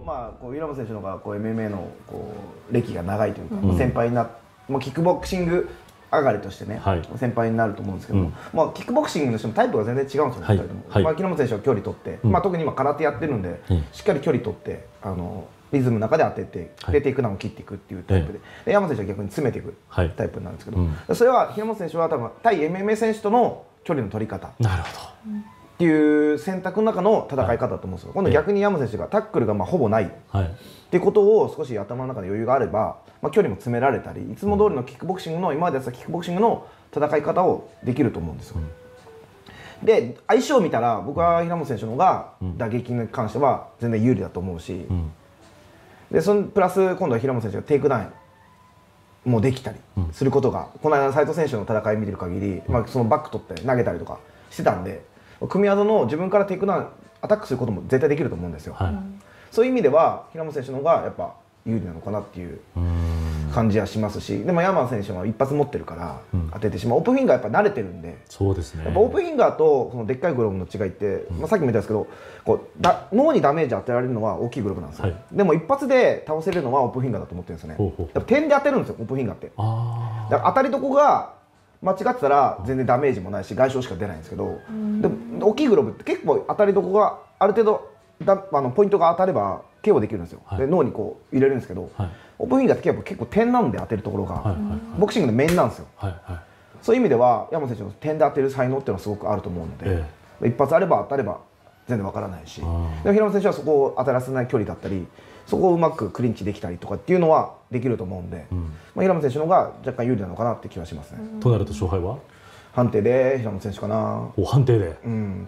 のまあこう平本選手の方がこう MMA のこう歴が長いというか、うん。先輩になもうキックボクシング上がりとしてね、はい。先輩になると思うんですけども、うんまあ、キックボクシングの人もタイプが全然違うんですよ、はい。二人とも。はい。まあ、木本選手は距離取って、うん。まあ、特に今空手やってるんで、うんしっかり距離取ってあのリズムの中で当てて、はい。出ていくのを切っていくっていうタイプで,、で山本選手は逆に詰めていくはい。タイプなんですけど、うん。それは平本選手は多分対 MMA 選手との距離の取り方。なるほっていう選択の中の戦い方だと思うんですよ、今度逆に山本選手がタックルがまあほぼない。はい。ていうことを少し頭の中で余裕があれば、まあ、距離も詰められたりいつも通りのキックボクシングの今までやってたキックボクシングの戦い方をできると思うんですよ。で相性を見たら僕は平本選手の方が打撃に関しては全然有利だと思うし、うん。でそのプラス今度は平本選手がテイクダウンもできたりうん。することが、この間の斉藤選手の戦い見てる限り、まあ、そのバック取って投げたりとかしてたんで組み技の自分からテイクダウンアタックすることも絶対できると思うんですよ、はい。そういう意味では平本選手の方がやっぱ有利なのかなっていう感じはしますしでも YA-MAN 選手は一発持ってるからうん。当ててしまう、オープンフィンガーやっぱ慣れてるんでそうですね。やっぱオープンフィンガーとそのでっかいグローブの違いって、まあ、さっきも言ったんですけどこうだ脳にダメージ当てられるのは大きいグローブなんですよ、はい。でも一発で倒せるのはオープンフィンガーだと思ってるんですよね。ほうほう。点で当てるんですよオープンフィンガーって。あだから当たりどこが間違ってたら全然ダメージもないし外傷しか出ないんですけど、でも大きいグローブって結構当たりどこがある程度だあのポイントが当たれば KO できるんですよ、はい。で脳にこう入れるんですけど、あはい。オープンフィンガーって結構結構点なんで当てるところが、はいはいボクシングで面なんですよ。はいはい。そういう意味では山本選手の点で当てる才能っていうのはすごくあると思うので、え一発あれば当たれば全然わからないし、でも平本選手はそこを当たらせない距離だったりそこをうまくクリンチできたりとかっていうのはできると思うんで、うんまあ、平本選手の方が若干有利なのかなって気はしますね、となると勝敗は？判定で平本選手かな。お判定で。うん